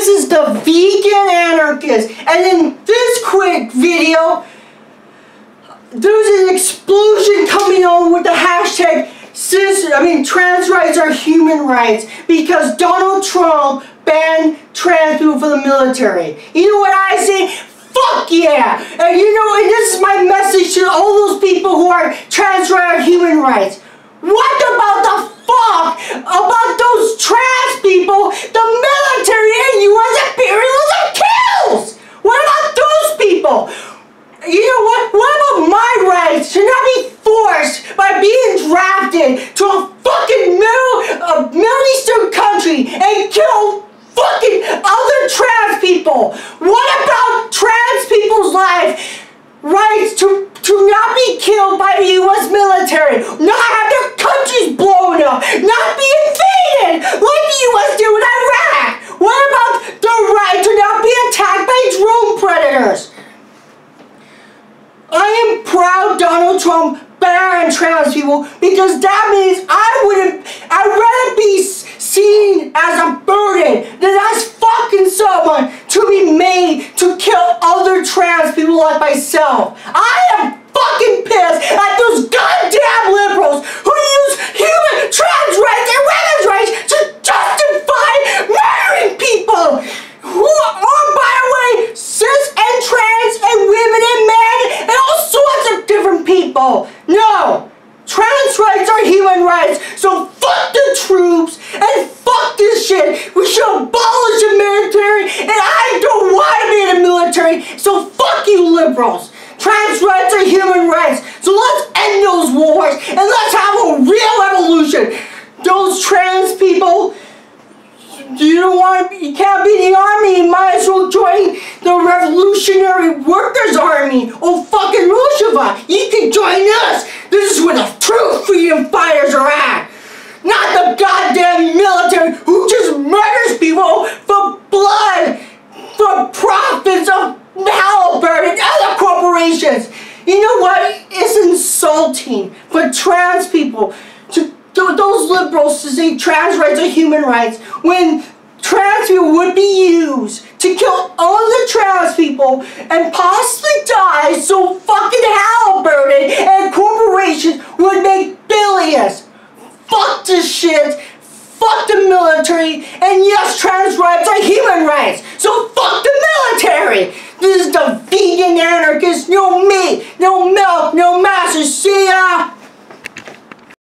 This is the vegan anarchist. And in this quick video, there's an explosion coming on with the hashtag cis, I mean trans rights are human rights because Donald Trump banned trans people from the military. You know what I say? Fuck yeah! And you know, and this is my message to all those people who are trans rights are human rights. What about the fuck oh, about those trans people the military and U.S. imperialism kills? What about those people? You know what? What about my rights to not be forced by being drafted to a fucking middle, uh, Middle Eastern country and kill fucking other trans people? What about trans people's life rights to, to not be killed by the U.S. military, not have their countries blown up, not be invaded like the U.S. did with Iraq? What about the right to not be attacked by drone predators? I am proud Donald Trump banned trans people because that means I wouldn't, I'd rather be seen as a burden than as fucking someone to be made to kill other trans people like myself. I am fucking pissed at those goddamn liberals who use human trans rights and women's rights to justify murdering people who are, by the way, cis and trans and women and men and all sorts of different people. No! Trans rights are human rights, so fuck the troops this shit. We should abolish the military and I don't want to be in the military, so fuck you liberals. Trans rights are human rights, so let's end those wars and let's have a real revolution. Those trans people you don't want you can't be in the army, you might as well join the Revolutionary Workers Army or fucking Rojava. You can join us. This is where the true freedom fighters are at. Not the goddamn military who just murders people for blood, for profits of Halliburton and other You know what? It's insulting for trans people to those liberals to say trans rights are human rights when trans people would be used to kill all the trans people and possibly die so fucking Halliburton and corporations would make billions. Fuck this shit. Fuck the military. And yes, trans rights are human rights. So fuck the military. This is the anarchist. No meat, no milk, no masses. See ya.